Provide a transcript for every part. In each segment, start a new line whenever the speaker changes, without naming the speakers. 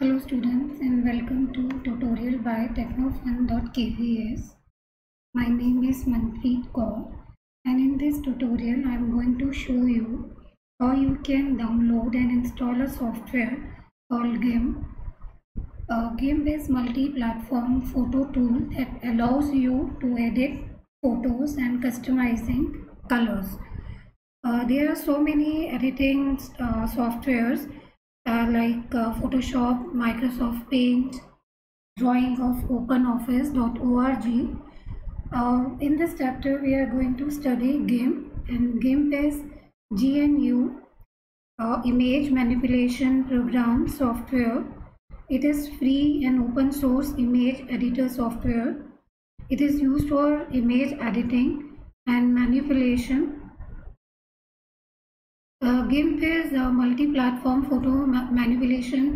Hello students and welcome to tutorial by technofun.kvs. My name is Manpreet Kaur and in this tutorial I am going to show you how you can download and install a software called GIMP. A GIMP is multi-platform photo tool that allows you to edit photos and customizing colors. Uh, there are so many editing uh, softwares like uh, Photoshop, Microsoft Paint, drawing of OpenOffice.org. Uh, in this chapter, we are going to study GIMP, and GIMP is GNU uh, image manipulation program software. It is free and open source image editor software. It is used for image editing and manipulation uh, GIMP is a multi-platform photo ma manipulation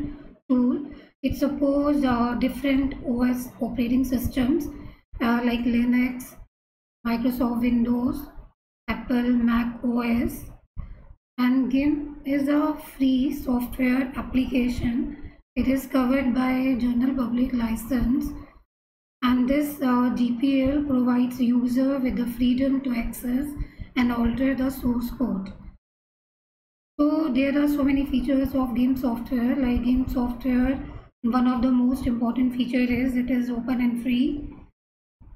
tool. It supports uh, different OS operating systems uh, like Linux, Microsoft Windows, Apple Mac OS. And GIMP is a free software application. It is covered by General Public License. And this uh, GPL provides user with the freedom to access and alter the source code. So there are so many features of GIMP software like GIMP software. One of the most important feature is it is open and free.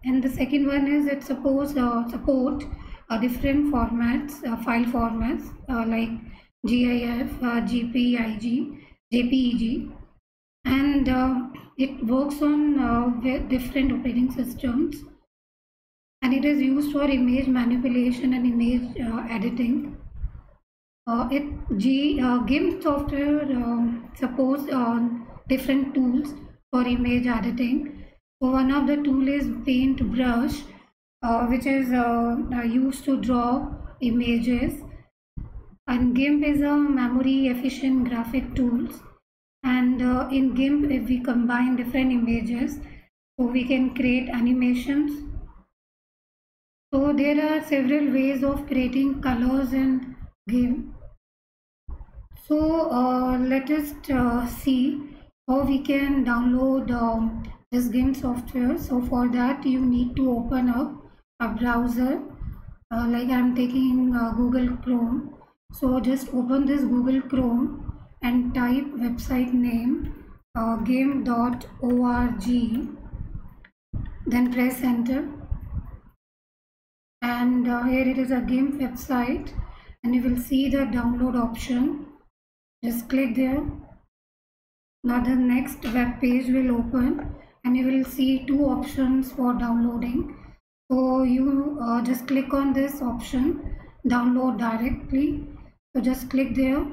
And the second one is it supports uh, support uh, different formats, uh, file formats uh, like GIF, uh, GPIG, JPEG. And uh, it works on different operating systems. And it is used for image manipulation and image editing uh, it G, uh, GIMP software um, supports uh, different tools for image editing. So one of the tool is Paintbrush, uh, which is uh, uh, used to draw images. And GIMP is a memory efficient graphic tools. And uh, in GIMP, if we combine different images, so we can create animations. So there are several ways of creating colors in GIMP. So uh, let us uh, see how we can download um, this GIMP software. So for that you need to open up a browser. Uh, like I'm taking uh, Google Chrome. So just open this Google Chrome and type website name uh, gimp.org then press enter. And uh, here it is a GIMP website. And you will see the download option just click there. Now the next web page will open and you will see two options for downloading. So you uh, just click on this option download directly. So just click there.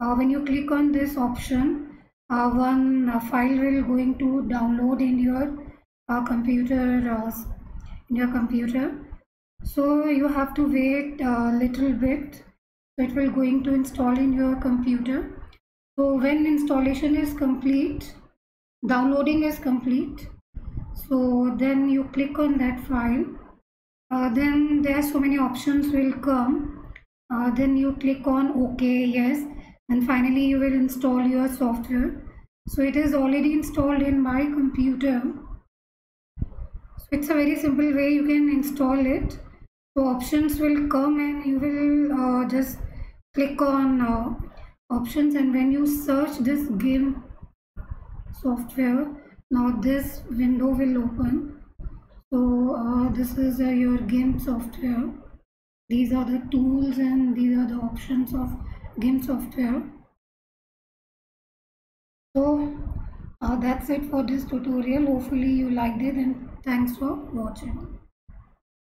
Uh, when you click on this option uh, one uh, file will going to download in your uh, computer uh, in your computer. So you have to wait a little bit it will going to install in your computer. So when installation is complete downloading is complete so then you click on that file. Uh, then there are so many options will come. Uh, then you click on ok yes and finally you will install your software. So it is already installed in my computer. So it's a very simple way you can install it. So options will come and you will uh, just click on uh, options and when you search this GIMP software now this window will open. So uh, this is uh, your GIMP software. These are the tools and these are the options of GIMP software. So uh, that's it for this tutorial. Hopefully you liked it and thanks for watching